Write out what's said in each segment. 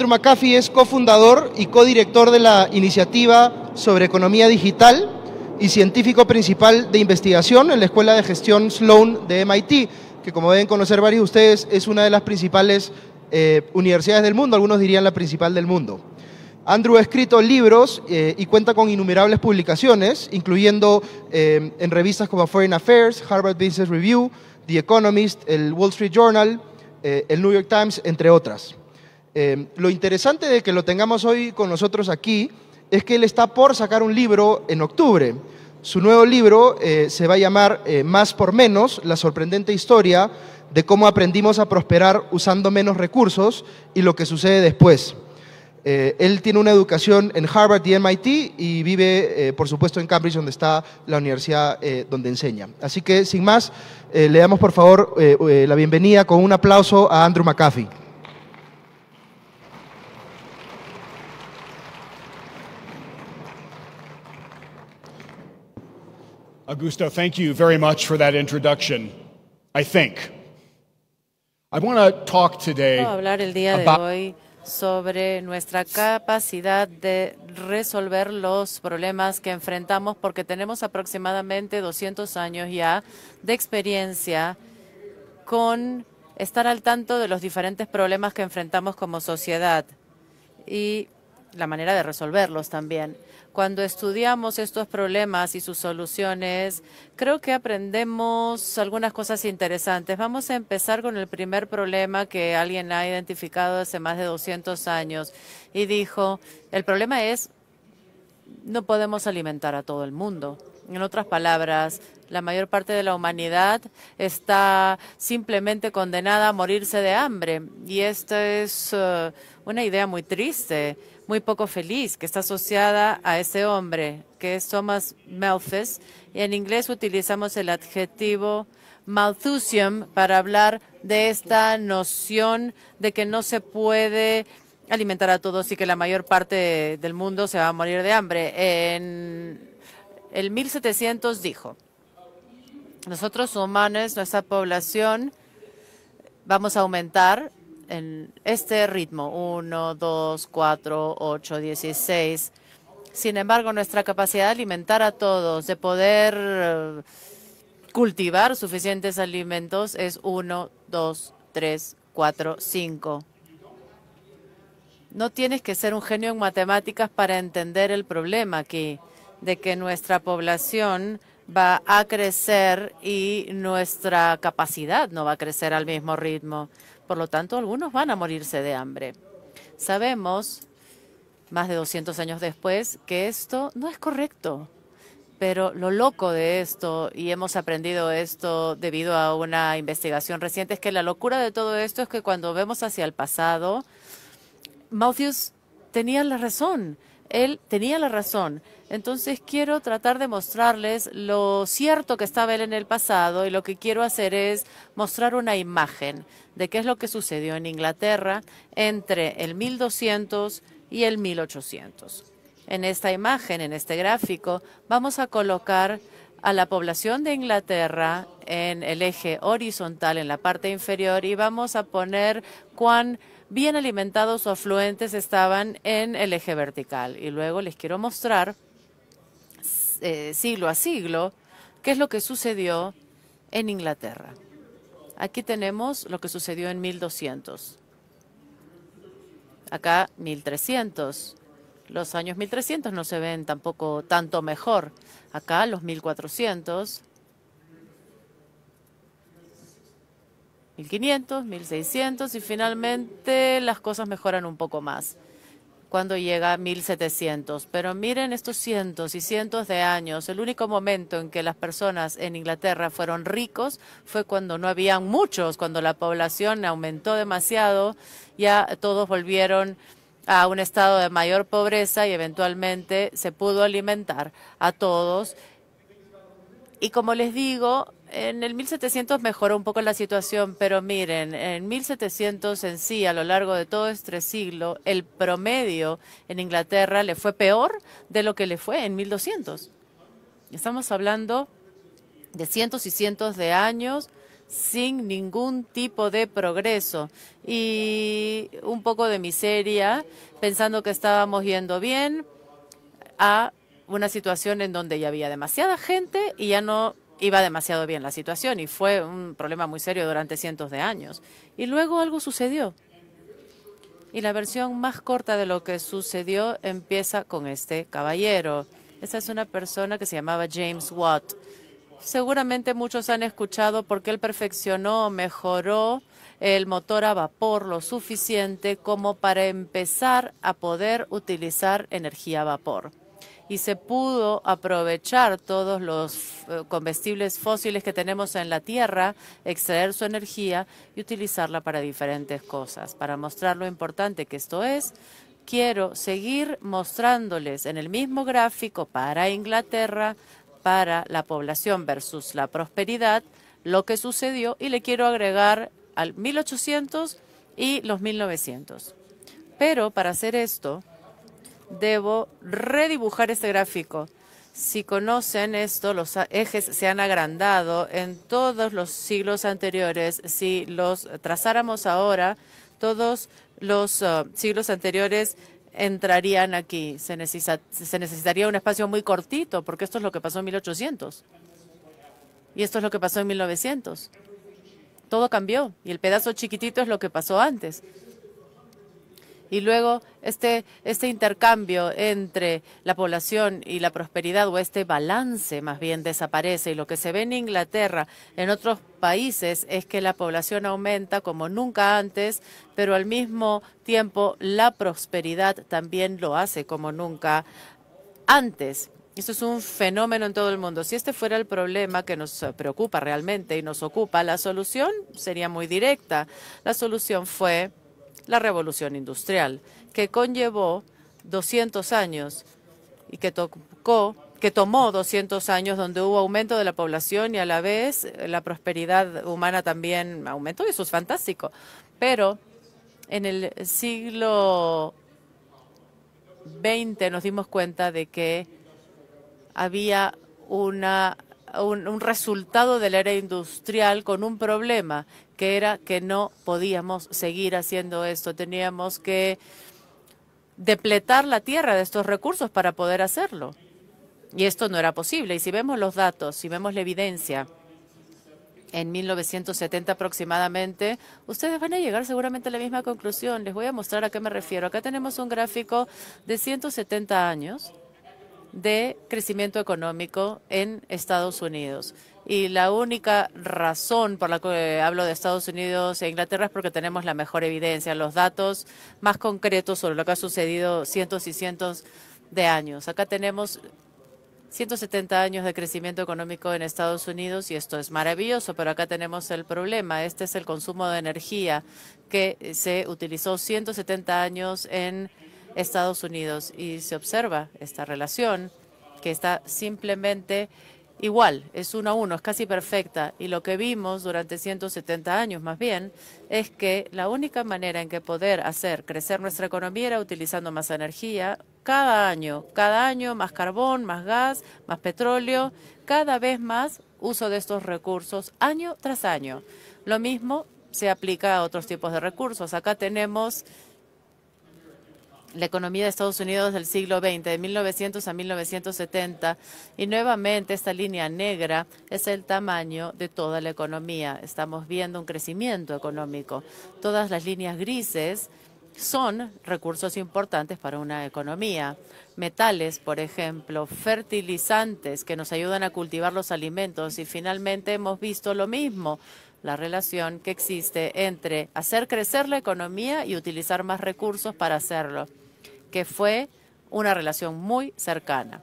Andrew McAfee es cofundador y codirector de la iniciativa sobre economía digital y científico principal de investigación en la Escuela de Gestión Sloan de MIT, que como deben conocer varios de ustedes es una de las principales eh, universidades del mundo, algunos dirían la principal del mundo. Andrew ha escrito libros eh, y cuenta con innumerables publicaciones, incluyendo eh, en revistas como Foreign Affairs, Harvard Business Review, The Economist, el Wall Street Journal, el New York Times, entre otras. Lo interesante de que lo tengamos hoy con nosotros aquí es que él está por sacar un libro en octubre. Su nuevo libro se va a llamar Más por Menos, la sorprendente historia de cómo aprendimos a prosperar usando menos recursos y lo que sucede después. Eh, él tiene una educación en Harvard y MIT y vive, eh, por supuesto, en Cambridge, donde está la universidad eh, donde enseña. Así que, sin más, le damos por favor la bienvenida con un aplauso a Andrew McAfee. Augusto, thank you very much for that introduction. I think. I want to talk today hablar el día de hoy sobre nuestra capacidad de resolver los problemas que enfrentamos porque tenemos aproximadamente 200 años ya de experiencia con estar al tanto de los diferentes problemas que enfrentamos como sociedad y la manera de resolverlos también. Cuando estudiamos estos problemas y sus soluciones, creo que aprendemos algunas cosas interesantes. Vamos a empezar con el primer problema que alguien ha identificado hace más de 200 años y dijo, el problema es, no podemos alimentar a todo el mundo. En otras palabras, la mayor parte de la humanidad está simplemente condenada a morirse de hambre. Y esta es uh, una idea muy triste muy poco feliz, que está asociada a ese hombre, que es Thomas Malthus. Y en inglés utilizamos el adjetivo Malthusium para hablar de esta noción de que no se puede alimentar a todos y que la mayor parte del mundo se va a morir de hambre. En el 1700 dijo, nosotros humanos, nuestra población, vamos a aumentar en este ritmo, 1, 2, 4, 8, 16. Sin embargo, nuestra capacidad de alimentar a todos, de poder eh, cultivar suficientes alimentos es 1, 2, 3, 4, 5. No tienes que ser un genio en matemáticas para entender el problema aquí, de que nuestra población va a crecer y nuestra capacidad no va a crecer al mismo ritmo. Por lo tanto, algunos van a morirse de hambre. Sabemos, más de 200 años después, que esto no es correcto. Pero lo loco de esto, y hemos aprendido esto debido a una investigación reciente, es que la locura de todo esto es que cuando vemos hacia el pasado, Malthus tenía la razón. Él tenía la razón. Entonces quiero tratar de mostrarles lo cierto que estaba él en el pasado y lo que quiero hacer es mostrar una imagen de qué es lo que sucedió en Inglaterra entre el 1200 y el 1800. En esta imagen, en este gráfico, vamos a colocar a la población de Inglaterra en el eje horizontal en la parte inferior y vamos a poner cuán bien alimentados o afluentes estaban en el eje vertical. Y luego les quiero mostrar eh, siglo a siglo qué es lo que sucedió en Inglaterra. Aquí tenemos lo que sucedió en 1200. Acá 1300. Los años 1300 no se ven tampoco tanto mejor. Acá los 1400. 1500, 1600 y finalmente las cosas mejoran un poco más cuando llega a 1700. Pero miren estos cientos y cientos de años. El único momento en que las personas en Inglaterra fueron ricos fue cuando no habían muchos, cuando la población aumentó demasiado, ya todos volvieron a un estado de mayor pobreza y eventualmente se pudo alimentar a todos. Y como les digo, en el 1700 mejoró un poco la situación, pero miren, en 1700 en sí, a lo largo de todo este siglo, el promedio en Inglaterra le fue peor de lo que le fue en 1200. Estamos hablando de cientos y cientos de años sin ningún tipo de progreso y un poco de miseria, pensando que estábamos yendo bien, a una situación en donde ya había demasiada gente y ya no iba demasiado bien la situación y fue un problema muy serio durante cientos de años. Y luego algo sucedió. Y la versión más corta de lo que sucedió empieza con este caballero. Esta es una persona que se llamaba James Watt. Seguramente muchos han escuchado porque él perfeccionó, mejoró el motor a vapor lo suficiente como para empezar a poder utilizar energía a vapor. Y se pudo aprovechar todos los eh, combustibles fósiles que tenemos en la Tierra, extraer su energía y utilizarla para diferentes cosas. Para mostrar lo importante que esto es, quiero seguir mostrándoles en el mismo gráfico para Inglaterra para la población versus la prosperidad, lo que sucedió y le quiero agregar al 1800 y los 1900. Pero para hacer esto, debo redibujar este gráfico. Si conocen esto, los ejes se han agrandado en todos los siglos anteriores. Si los trazáramos ahora, todos los uh, siglos anteriores entrarían aquí. Se, se necesitaría un espacio muy cortito, porque esto es lo que pasó en 1800. Y esto es lo que pasó en 1900. Todo cambió y el pedazo chiquitito es lo que pasó antes. Y luego este, este intercambio entre la población y la prosperidad o este balance más bien desaparece. Y lo que se ve en Inglaterra, en otros países, es que la población aumenta como nunca antes, pero al mismo tiempo la prosperidad también lo hace como nunca antes. Eso es un fenómeno en todo el mundo. Si este fuera el problema que nos preocupa realmente y nos ocupa, la solución sería muy directa. La solución fue la revolución industrial, que conllevó 200 años y que tocó que tomó 200 años donde hubo aumento de la población y a la vez la prosperidad humana también aumentó y eso es fantástico. Pero en el siglo XX nos dimos cuenta de que había una un, resultado de la era industrial con un problema, que era que no podíamos seguir haciendo esto. Teníamos que depletar la tierra de estos recursos para poder hacerlo. Y esto no era posible. Y si vemos los datos, si vemos la evidencia, en 1970 aproximadamente, ustedes van a llegar seguramente a la misma conclusión. Les voy a mostrar a qué me refiero. Acá tenemos un gráfico de 170 años de crecimiento económico en Estados Unidos. Y la única razón por la que hablo de Estados Unidos e Inglaterra es porque tenemos la mejor evidencia, los datos más concretos sobre lo que ha sucedido cientos y cientos de años. Acá tenemos 170 años de crecimiento económico en Estados Unidos y esto es maravilloso, pero acá tenemos el problema. Este es el consumo de energía que se utilizó 170 años en Estados Unidos y se observa esta relación que está simplemente igual, es uno a uno, es casi perfecta. Y lo que vimos durante 170 años más bien es que la única manera en que poder hacer crecer nuestra economía era utilizando más energía cada año, cada año más carbón, más gas, más petróleo, cada vez más uso de estos recursos año tras año. Lo mismo se aplica a otros tipos de recursos. Acá tenemos la economía de Estados Unidos del siglo XX, de 1900 a 1970, y nuevamente esta línea negra es el tamaño de toda la economía. Estamos viendo un crecimiento económico. Todas las líneas grises son recursos importantes para una economía. Metales, por ejemplo, fertilizantes que nos ayudan a cultivar los alimentos y finalmente hemos visto lo mismo, la relación que existe entre hacer crecer la economía y utilizar más recursos para hacerlo que fue una relación muy cercana.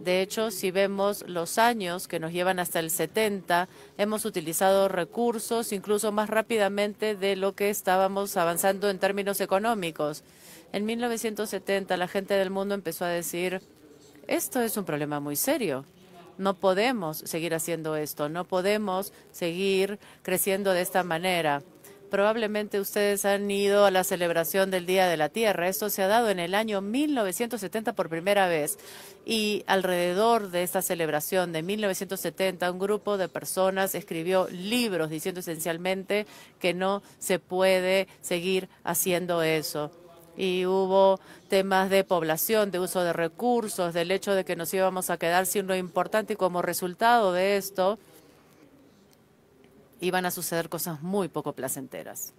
De hecho, si vemos los años que nos llevan hasta el 70, hemos utilizado recursos incluso más rápidamente de lo que estábamos avanzando en términos económicos. En 1970 la gente del mundo empezó a decir, esto es un problema muy serio. No podemos seguir haciendo esto, no podemos seguir creciendo de esta manera. Probablemente ustedes han ido a la celebración del Día de la Tierra. Esto se ha dado en el año 1970 por primera vez. Y alrededor de esta celebración de 1970, un grupo de personas escribió libros diciendo esencialmente que no se puede seguir haciendo eso y hubo temas de población, de uso de recursos, del hecho de que nos íbamos a quedar sin lo importante y como resultado de esto iban a suceder cosas muy poco placenteras.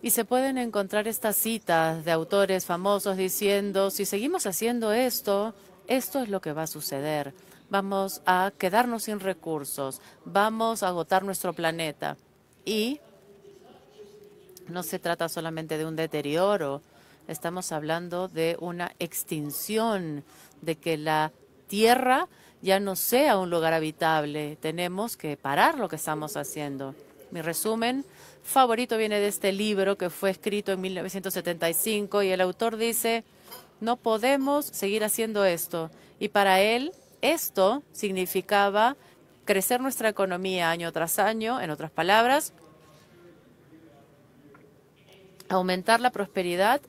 Y se pueden encontrar estas citas de autores famosos diciendo, si seguimos haciendo esto, esto es lo que va a suceder. Vamos a quedarnos sin recursos, vamos a agotar nuestro planeta. Y no se trata solamente de un deterioro, estamos hablando de una extinción, de que la Tierra ya no sea un lugar habitable. Tenemos que parar lo que estamos haciendo. Mi resumen favorito viene de este libro que fue escrito en 1975 y el autor dice, no podemos seguir haciendo esto. Y para él esto significaba crecer nuestra economía año tras año, en otras palabras, aumentar la prosperidad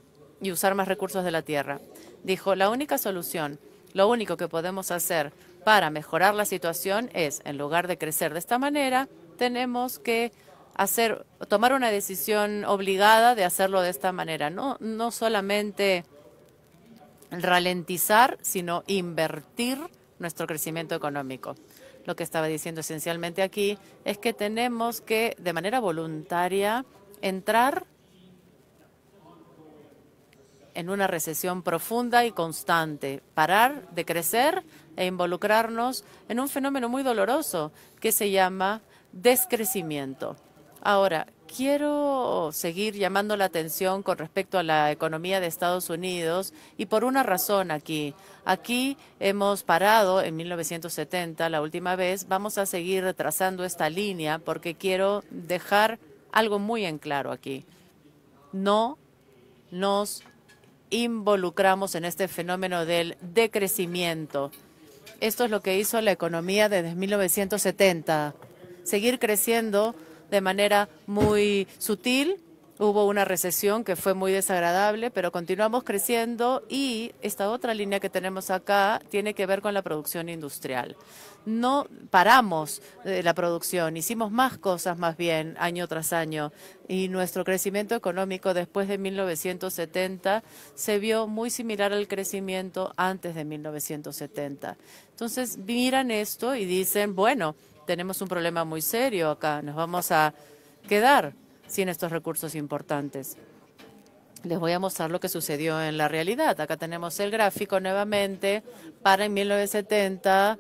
y usar más recursos de la tierra. Dijo, la única solución, lo único que podemos hacer para mejorar la situación es, en lugar de crecer de esta manera, tenemos que hacer, tomar una decisión obligada de hacerlo de esta manera. No, no solamente ralentizar, sino invertir nuestro crecimiento económico. Lo que estaba diciendo esencialmente aquí es que tenemos que, de manera voluntaria, entrar en una recesión profunda y constante, parar de crecer e involucrarnos en un fenómeno muy doloroso que se llama descrecimiento. Ahora, quiero seguir llamando la atención con respecto a la economía de Estados Unidos y por una razón aquí. Aquí hemos parado en 1970, la última vez. Vamos a seguir retrasando esta línea porque quiero dejar algo muy en claro aquí. No nos involucramos en este fenómeno del decrecimiento. Esto es lo que hizo la economía desde 1970. Seguir creciendo de manera muy sutil. Hubo una recesión que fue muy desagradable, pero continuamos creciendo y esta otra línea que tenemos acá tiene que ver con la producción industrial no paramos la producción, hicimos más cosas más bien año tras año y nuestro crecimiento económico después de 1970 se vio muy similar al crecimiento antes de 1970. Entonces miran esto y dicen, bueno, tenemos un problema muy serio acá, nos vamos a quedar sin estos recursos importantes. Les voy a mostrar lo que sucedió en la realidad. Acá tenemos el gráfico nuevamente para en 1970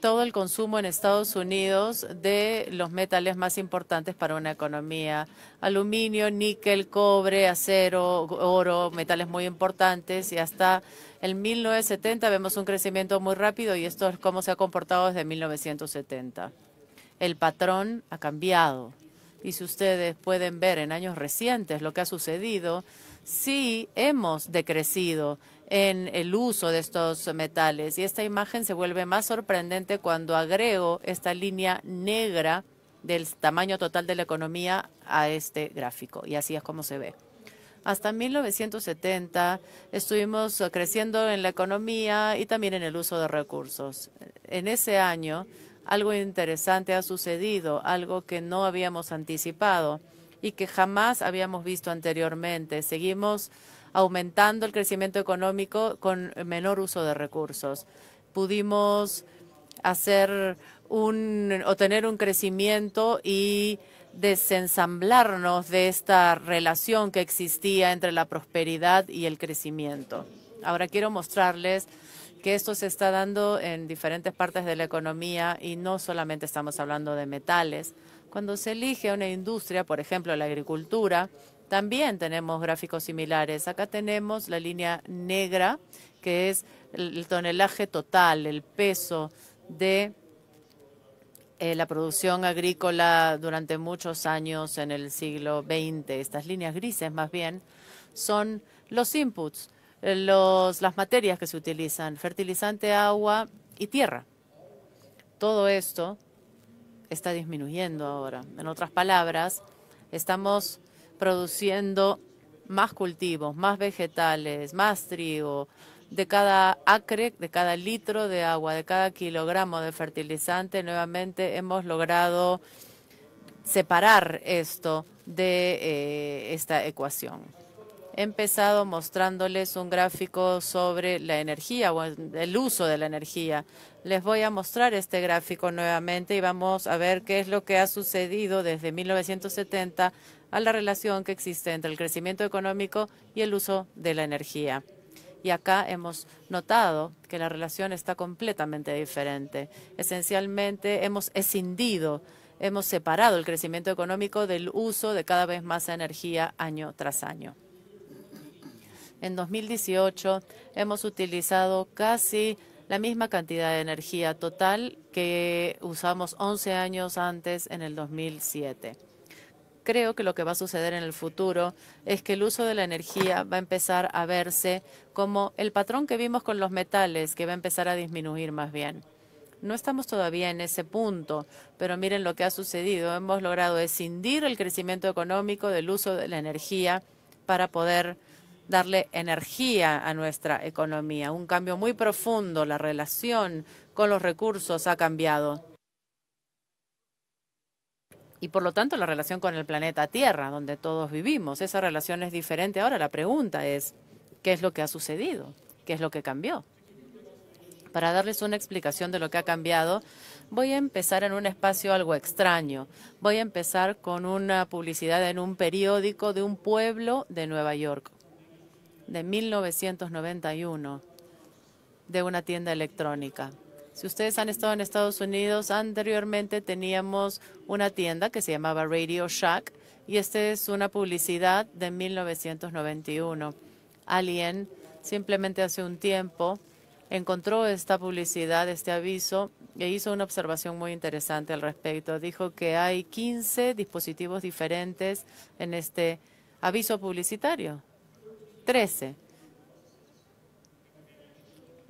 todo el consumo en Estados Unidos de los metales más importantes para una economía. Aluminio, níquel, cobre, acero, oro, metales muy importantes y hasta el 1970 vemos un crecimiento muy rápido y esto es cómo se ha comportado desde 1970. El patrón ha cambiado y si ustedes pueden ver en años recientes lo que ha sucedido, sí hemos decrecido en el uso de estos metales. Y esta imagen se vuelve más sorprendente cuando agrego esta línea negra del tamaño total de la economía a este gráfico. Y así es como se ve. Hasta 1970 estuvimos creciendo en la economía y también en el uso de recursos. En ese año, algo interesante ha sucedido, algo que no habíamos anticipado y que jamás habíamos visto anteriormente. Seguimos aumentando el crecimiento económico con menor uso de recursos. Pudimos hacer un o tener un crecimiento y desensamblarnos de esta relación que existía entre la prosperidad y el crecimiento. Ahora quiero mostrarles que esto se está dando en diferentes partes de la economía y no solamente estamos hablando de metales. Cuando se elige una industria, por ejemplo la agricultura, también tenemos gráficos similares. Acá tenemos la línea negra, que es el tonelaje total, el peso de eh, la producción agrícola durante muchos años en el siglo XX. Estas líneas grises, más bien, son los inputs, los, las materias que se utilizan, fertilizante, agua y tierra. Todo esto está disminuyendo ahora. En otras palabras, estamos produciendo más cultivos, más vegetales, más trigo. De cada acre, de cada litro de agua, de cada kilogramo de fertilizante, nuevamente hemos logrado separar esto de eh, esta ecuación. He empezado mostrándoles un gráfico sobre la energía o el uso de la energía. Les voy a mostrar este gráfico nuevamente y vamos a ver qué es lo que ha sucedido desde 1970 a la relación que existe entre el crecimiento económico y el uso de la energía. Y acá hemos notado que la relación está completamente diferente. Esencialmente hemos escindido, hemos separado el crecimiento económico del uso de cada vez más energía año tras año. En 2018 hemos utilizado casi la misma cantidad de energía total que usamos 11 años antes en el 2007 creo que lo que va a suceder en el futuro es que el uso de la energía va a empezar a verse como el patrón que vimos con los metales, que va a empezar a disminuir más bien. No estamos todavía en ese punto, pero miren lo que ha sucedido. Hemos logrado escindir el crecimiento económico del uso de la energía para poder darle energía a nuestra economía. Un cambio muy profundo. La relación con los recursos ha cambiado y por lo tanto la relación con el planeta Tierra, donde todos vivimos. Esa relación es diferente. Ahora la pregunta es, ¿qué es lo que ha sucedido? ¿Qué es lo que cambió? Para darles una explicación de lo que ha cambiado, voy a empezar en un espacio algo extraño. Voy a empezar con una publicidad en un periódico de un pueblo de Nueva York, de 1991, de una tienda electrónica. Si ustedes han estado en Estados Unidos, anteriormente teníamos una tienda que se llamaba Radio Shack y esta es una publicidad de 1991. Alguien simplemente hace un tiempo encontró esta publicidad, este aviso, e hizo una observación muy interesante al respecto. Dijo que hay 15 dispositivos diferentes en este aviso publicitario. 13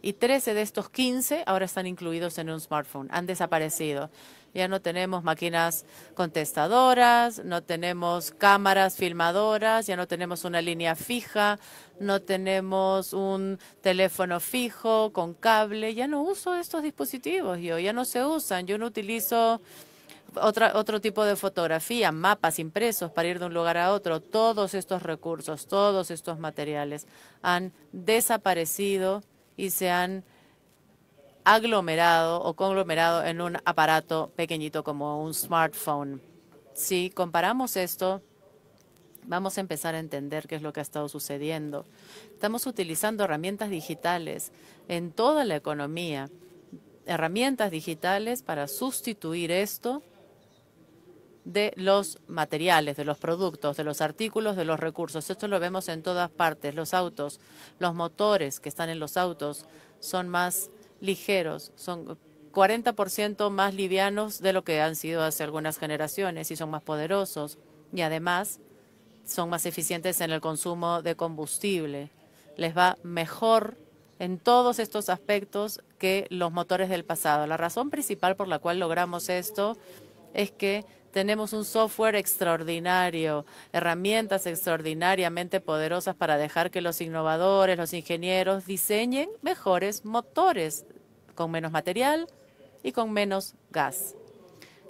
y 13 de estos 15 ahora están incluidos en un smartphone, han desaparecido. Ya no tenemos máquinas contestadoras, no tenemos cámaras filmadoras, ya no tenemos una línea fija, no tenemos un teléfono fijo con cable. Ya no uso estos dispositivos, yo ya no se usan. Yo no utilizo otra, otro tipo de fotografía, mapas impresos para ir de un lugar a otro. Todos estos recursos, todos estos materiales han desaparecido y se han aglomerado o conglomerado en un aparato pequeñito como un smartphone. Si comparamos esto, vamos a empezar a entender qué es lo que ha estado sucediendo. Estamos utilizando herramientas digitales en toda la economía, herramientas digitales para sustituir esto de los materiales, de los productos, de los artículos, de los recursos. Esto lo vemos en todas partes. Los autos, los motores que están en los autos son más ligeros, son 40% más livianos de lo que han sido hace algunas generaciones y son más poderosos y además son más eficientes en el consumo de combustible. Les va mejor en todos estos aspectos que los motores del pasado. La razón principal por la cual logramos esto es que tenemos un software extraordinario, herramientas extraordinariamente poderosas para dejar que los innovadores, los ingenieros diseñen mejores motores con menos material y con menos gas.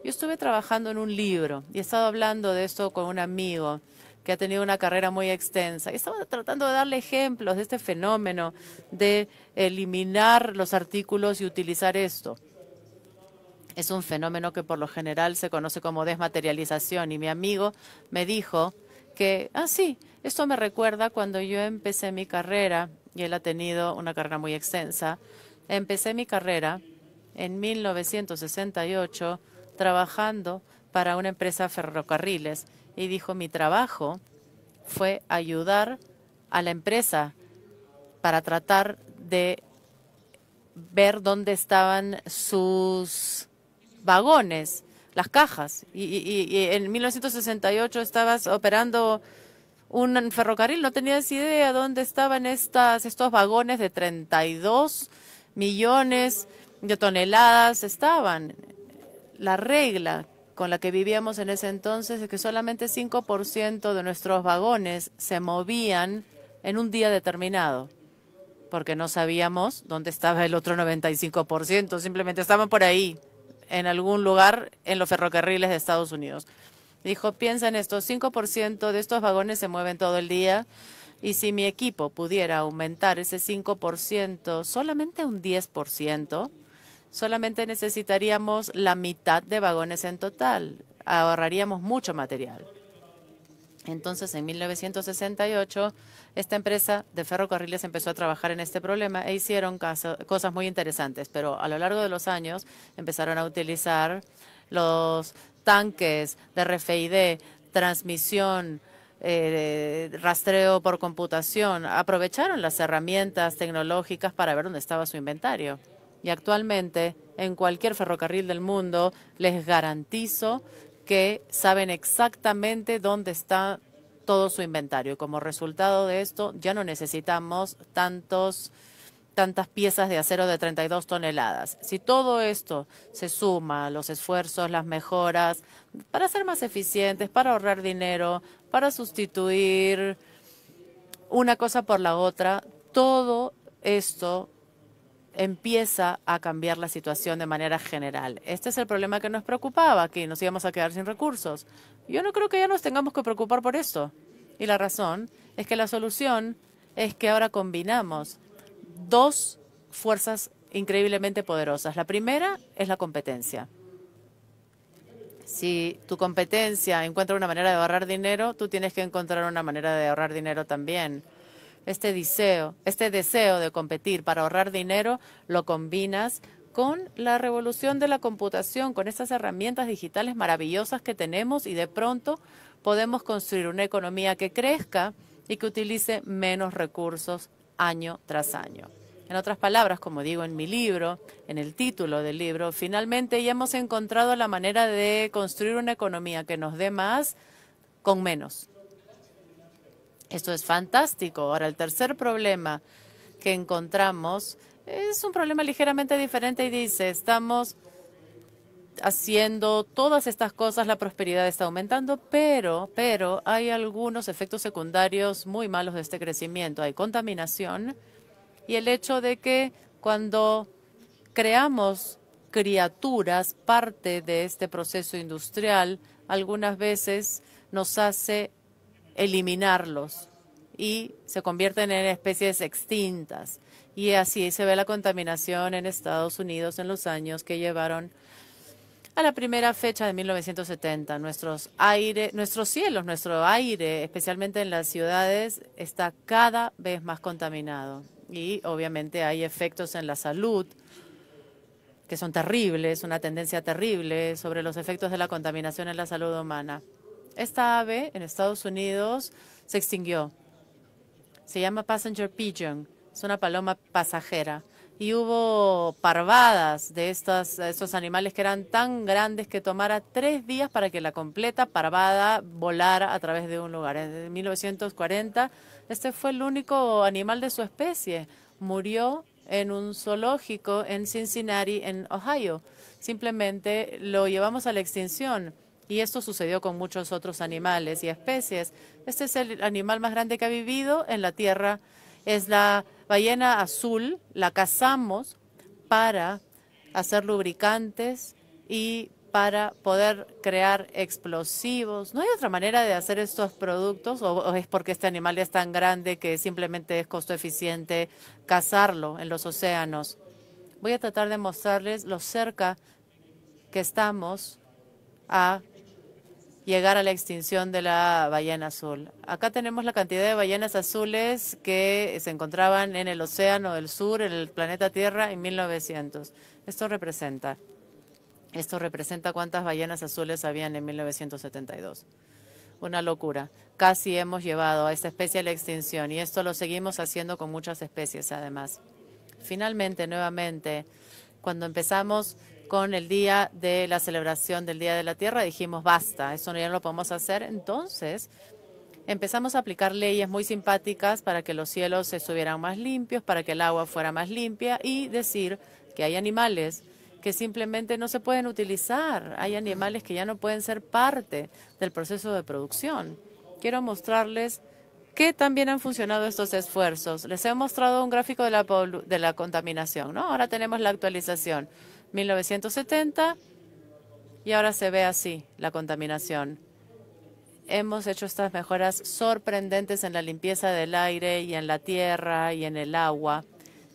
Yo estuve trabajando en un libro y he estado hablando de esto con un amigo que ha tenido una carrera muy extensa. Y estaba tratando de darle ejemplos de este fenómeno de eliminar los artículos y utilizar esto. Es un fenómeno que por lo general se conoce como desmaterialización. Y mi amigo me dijo que, ah, sí, esto me recuerda cuando yo empecé mi carrera, y él ha tenido una carrera muy extensa, empecé mi carrera en 1968 trabajando para una empresa ferrocarriles. Y dijo, mi trabajo fue ayudar a la empresa para tratar de ver dónde estaban sus vagones, las cajas. Y, en 1968 estabas operando un ferrocarril, no tenías idea dónde estaban estas, estos vagones de 32 millones de toneladas estaban. la regla con la que vivíamos en ese entonces es que solamente 5% de nuestros vagones se movían en un día determinado, porque no sabíamos dónde estaba el otro 95%, simplemente estaban por ahí, en algún lugar en los ferrocarriles de Estados Unidos. Dijo, piensa en esto, 5% de estos vagones se mueven todo el día y si mi equipo pudiera aumentar ese 5%, solamente un 10%, solamente necesitaríamos la mitad de vagones en total. Ahorraríamos mucho material. Entonces, en 1968, esta empresa de ferrocarriles empezó a trabajar en este problema e hicieron cosas muy interesantes, pero a lo largo de los años empezaron a utilizar los tanques de RFID, transmisión, eh, rastreo por computación, aprovecharon las herramientas tecnológicas para ver dónde estaba su inventario. Y actualmente, en cualquier ferrocarril del mundo, les garantizo que saben exactamente dónde está todo su inventario. Como resultado de esto, ya no necesitamos tantos tantas piezas de acero de 32 toneladas. Si todo esto se suma, los esfuerzos, las mejoras, para ser más eficientes, para ahorrar dinero, para sustituir una cosa por la otra, todo esto empieza a cambiar la situación de manera general. Este es el problema que nos preocupaba, que nos íbamos a quedar sin recursos. Yo no creo que ya nos tengamos que preocupar por esto. Y la razón es que la solución es que ahora combinamos dos fuerzas increíblemente poderosas. La primera es la competencia. Si tu competencia encuentra una manera de ahorrar dinero, tú tienes que encontrar una manera de ahorrar dinero también este deseo, este deseo de competir para ahorrar dinero, lo combinas con la revolución de la computación, con estas herramientas digitales maravillosas que tenemos y de pronto podemos construir una economía que crezca y que utilice menos recursos año tras año. En otras palabras, como digo en mi libro, en el título del libro, finalmente ya hemos encontrado la manera de construir una economía que nos dé más con menos. Esto es fantástico. Ahora, el tercer problema que encontramos es un problema ligeramente diferente y dice, estamos haciendo todas estas cosas, la prosperidad está aumentando, pero, pero hay algunos efectos secundarios muy malos de este crecimiento. Hay contaminación y el hecho de que cuando creamos criaturas parte de este proceso industrial, algunas veces nos hace eliminarlos y se convierten en especies extintas. Y así se ve la contaminación en Estados Unidos en los años que llevaron a la primera fecha de 1970. Nuestros aire, nuestros cielos, nuestro aire, especialmente en las ciudades, está cada vez más contaminado. Y obviamente hay efectos en la salud que son terribles, una tendencia terrible sobre los efectos de la contaminación en la salud humana. Esta ave en Estados Unidos se extinguió. Se llama Passenger Pigeon. Es una paloma pasajera. Y hubo parvadas de estos, animales que eran tan grandes que tomara tres días para que la completa parvada volara a través de un lugar. En 1940, este fue el único animal de su especie. Murió en un zoológico en Cincinnati, en Ohio. Simplemente lo llevamos a la extinción. Y esto sucedió con muchos otros animales y especies. Este es el animal más grande que ha vivido en la Tierra. Es la ballena azul. La cazamos para hacer lubricantes y para poder crear explosivos. ¿No hay otra manera de hacer estos productos o, es porque este animal es tan grande que simplemente es costo eficiente cazarlo en los océanos? Voy a tratar de mostrarles lo cerca que estamos a llegar a la extinción de la ballena azul. Acá tenemos la cantidad de ballenas azules que se encontraban en el océano del sur, en el planeta Tierra, en 1900. Esto representa, esto representa cuántas ballenas azules habían en 1972. Una locura. Casi hemos llevado a esta especie a la extinción y esto lo seguimos haciendo con muchas especies además. Finalmente, nuevamente, cuando empezamos con el día de la celebración del Día de la Tierra, dijimos, basta, eso ya no lo podemos hacer. Entonces, empezamos a aplicar leyes muy simpáticas para que los cielos estuvieran más limpios, para que el agua fuera más limpia y decir que hay animales que simplemente no se pueden utilizar. Hay animales que ya no pueden ser parte del proceso de producción. Quiero mostrarles qué también han funcionado estos esfuerzos. Les he mostrado un gráfico de la, de la contaminación. ¿no? Ahora tenemos la actualización. 1970 y ahora se ve así la contaminación. Hemos hecho estas mejoras sorprendentes en la limpieza del aire y en la tierra y en el agua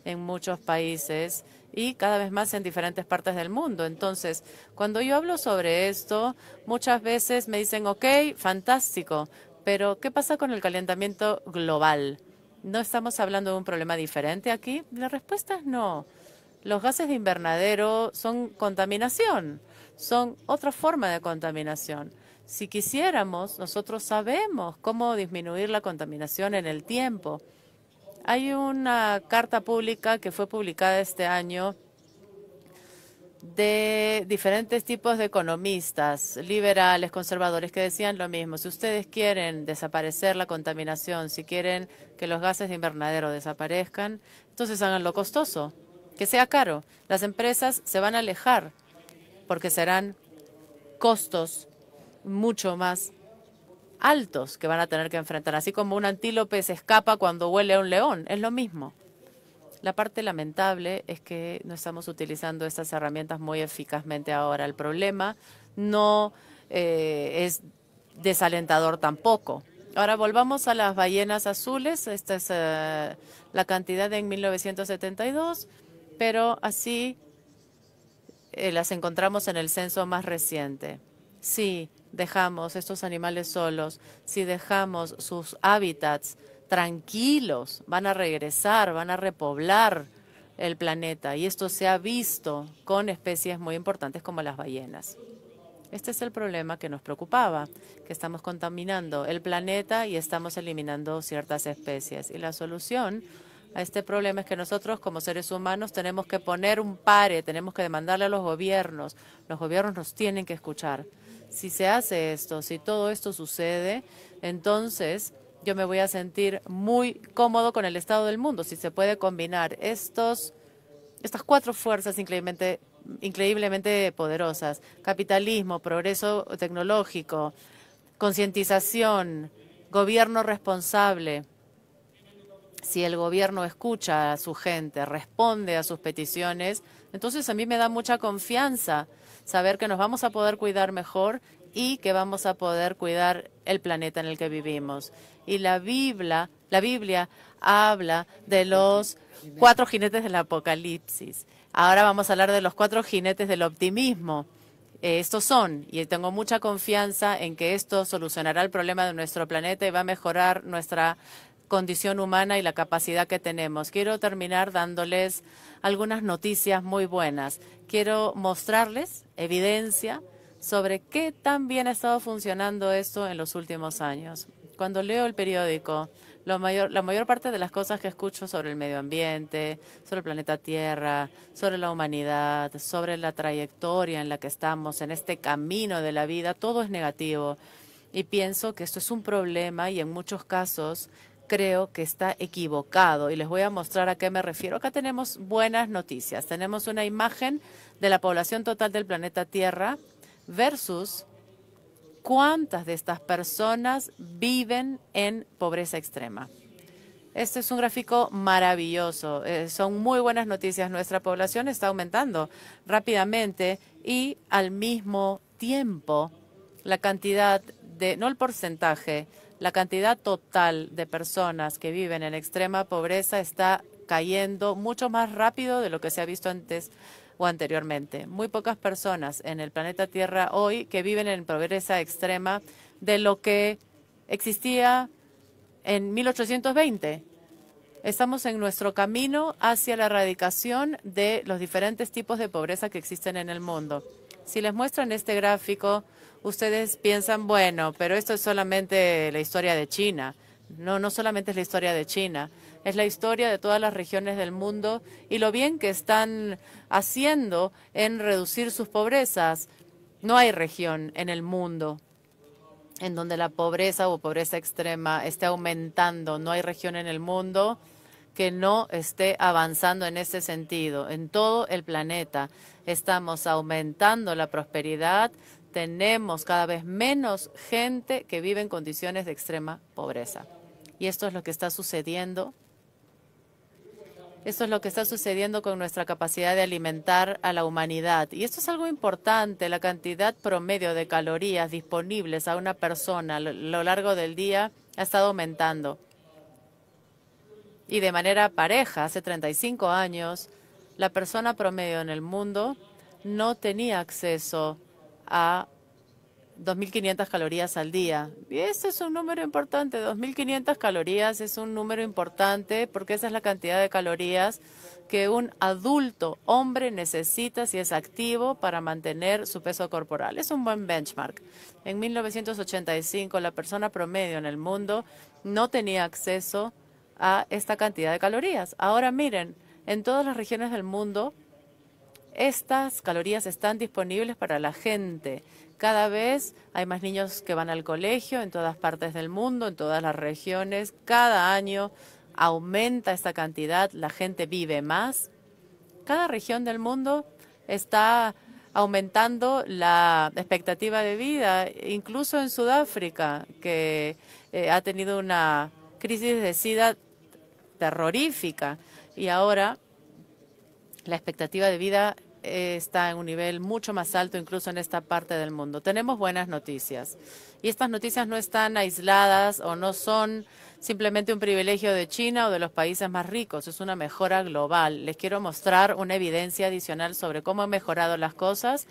en muchos países y cada vez más en diferentes partes del mundo. Entonces, cuando yo hablo sobre esto, muchas veces me dicen, ok, fantástico, pero ¿qué pasa con el calentamiento global? ¿No estamos hablando de un problema diferente aquí? La respuesta es no. Los gases de invernadero son contaminación, son otra forma de contaminación. Si quisiéramos, nosotros sabemos cómo disminuir la contaminación en el tiempo. Hay una carta pública que fue publicada este año de diferentes tipos de economistas, liberales, conservadores, que decían lo mismo. Si ustedes quieren desaparecer la contaminación, si quieren que los gases de invernadero desaparezcan, entonces háganlo costoso, que sea caro. Las empresas se van a alejar porque serán costos mucho más altos que van a tener que enfrentar, así como un antílope se escapa cuando huele a un león, es lo mismo. La parte lamentable es que no estamos utilizando estas herramientas muy eficazmente ahora. El problema no eh, es desalentador tampoco. Ahora volvamos a las ballenas azules. Esta es eh, la cantidad en 1972, pero así eh, las encontramos en el censo más reciente. Si dejamos estos animales solos, si dejamos sus hábitats tranquilos, van a regresar, van a repoblar el planeta. Y esto se ha visto con especies muy importantes como las ballenas. Este es el problema que nos preocupaba, que estamos contaminando el planeta y estamos eliminando ciertas especies. Y la solución a este problema es que nosotros como seres humanos tenemos que poner un pare, tenemos que demandarle a los gobiernos. Los gobiernos nos tienen que escuchar. Si se hace esto, si todo esto sucede, entonces yo me voy a sentir muy cómodo con el estado del mundo. Si se puede combinar estos, estas cuatro fuerzas increíblemente, increíblemente poderosas, capitalismo, progreso tecnológico, concientización, gobierno responsable, si el gobierno escucha a su gente, responde a sus peticiones, entonces a mí me da mucha confianza saber que nos vamos a poder cuidar mejor y que vamos a poder cuidar el planeta en el que vivimos. Y la Biblia, la Biblia habla de los cuatro jinetes del Apocalipsis. Ahora vamos a hablar de los cuatro jinetes del optimismo. Eh, estos son, y tengo mucha confianza en que esto solucionará el problema de nuestro planeta y va a mejorar nuestra condición humana y la capacidad que tenemos. Quiero terminar dándoles algunas noticias muy buenas. Quiero mostrarles evidencia sobre qué tan bien ha estado funcionando esto en los últimos años. Cuando leo el periódico, la mayor parte de las cosas que escucho sobre el medio ambiente, sobre el planeta Tierra, sobre la humanidad, sobre la trayectoria en la que estamos, en este camino de la vida, todo es negativo. Y pienso que esto es un problema y en muchos casos creo que está equivocado y les voy a mostrar a qué me refiero. Acá tenemos buenas noticias. Tenemos una imagen de la población total del planeta Tierra versus cuántas de estas personas viven en pobreza extrema. Este es un gráfico maravilloso. Eh, son muy buenas noticias. Nuestra población está aumentando rápidamente y al mismo tiempo la cantidad de, no el porcentaje, la cantidad total de personas que viven en extrema pobreza está cayendo mucho más rápido de lo que se ha visto antes o anteriormente. Muy pocas personas en el planeta Tierra hoy que viven en pobreza extrema de lo que existía en 1820. Estamos en nuestro camino hacia la erradicación de los diferentes tipos de pobreza que existen en el mundo. Si les muestran este gráfico, ustedes piensan, bueno, pero esto es solamente la historia de China. No, no solamente es la historia de China, es la historia de todas las regiones del mundo y lo bien que están haciendo en reducir sus pobrezas. No hay región en el mundo en donde la pobreza o pobreza extrema esté aumentando. No hay región en el mundo que no esté avanzando en ese sentido. En todo el planeta estamos aumentando la prosperidad, tenemos cada vez menos gente que vive en condiciones de extrema pobreza. Y esto es lo que está sucediendo. Esto es lo que está sucediendo con nuestra capacidad de alimentar a la humanidad. Y esto es algo importante, la cantidad promedio de calorías disponibles a una persona a lo largo del día ha estado aumentando y de manera pareja. Hace 35 años, la persona promedio en el mundo no tenía acceso a 2.500 calorías al día. Y ese es un número importante. 2.500 calorías es un número importante porque esa es la cantidad de calorías que un adulto hombre necesita si es activo para mantener su peso corporal. Es un buen benchmark. En 1985 la persona promedio en el mundo no tenía acceso a esta cantidad de calorías. Ahora miren, en todas las regiones del mundo, estas calorías están disponibles para la gente. Cada vez hay más niños que van al colegio en todas partes del mundo, en todas las regiones. Cada año aumenta esta cantidad, la gente vive más. Cada región del mundo está aumentando la expectativa de vida, incluso en Sudáfrica, que eh, ha tenido una crisis de SIDA terrorífica y ahora la expectativa de vida está en un nivel mucho más alto incluso en esta parte del mundo. Tenemos buenas noticias y estas noticias no están aisladas o no son simplemente un privilegio de China o de los países más ricos, es una mejora global. Les quiero mostrar una evidencia adicional sobre cómo han mejorado las cosas.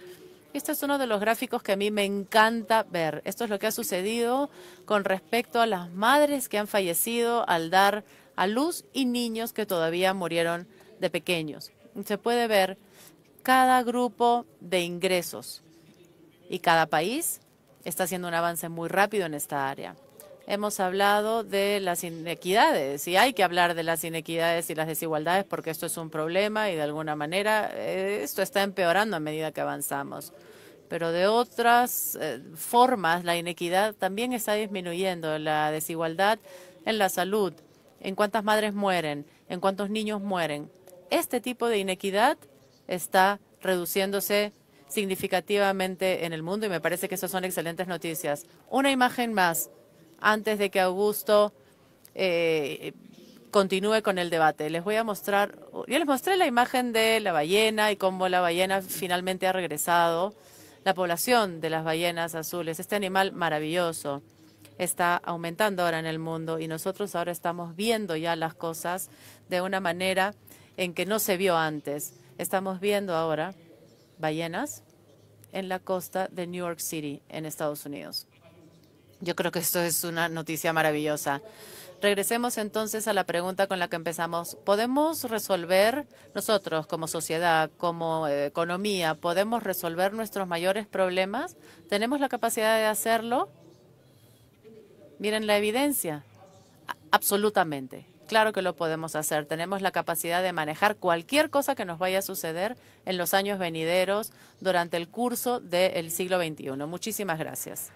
Este es uno de los gráficos que a mí me encanta ver. Esto es lo que ha sucedido con respecto a las madres que han fallecido al dar a luz y niños que todavía murieron de pequeños. Se puede ver cada grupo de ingresos y cada país está haciendo un avance muy rápido en esta área. Hemos hablado de las inequidades y hay que hablar de las inequidades y las desigualdades porque esto es un problema y de alguna manera eh, esto está empeorando a medida que avanzamos. Pero de otras eh, formas, la inequidad también está disminuyendo, la desigualdad en la salud, en cuántas madres mueren, en cuántos niños mueren. Este tipo de inequidad está reduciéndose significativamente en el mundo y me parece que esas son excelentes noticias. Una imagen más antes de que Augusto eh, continúe con el debate. Les voy a mostrar, yo les mostré la imagen de la ballena y cómo la ballena finalmente ha regresado, la población de las ballenas azules, este animal maravilloso está aumentando ahora en el mundo y nosotros ahora estamos viendo ya las cosas de una manera en que no se vio antes. Estamos viendo ahora ballenas en la costa de New York City, en Estados Unidos. Yo creo que esto es una noticia maravillosa. Regresemos entonces a la pregunta con la que empezamos. ¿Podemos resolver nosotros como sociedad, como eh, economía, podemos resolver nuestros mayores problemas? ¿Tenemos la capacidad de hacerlo? Miren la evidencia. Absolutamente. Claro que lo podemos hacer. Tenemos la capacidad de manejar cualquier cosa que nos vaya a suceder en los años venideros durante el curso del siglo XXI. Muchísimas gracias.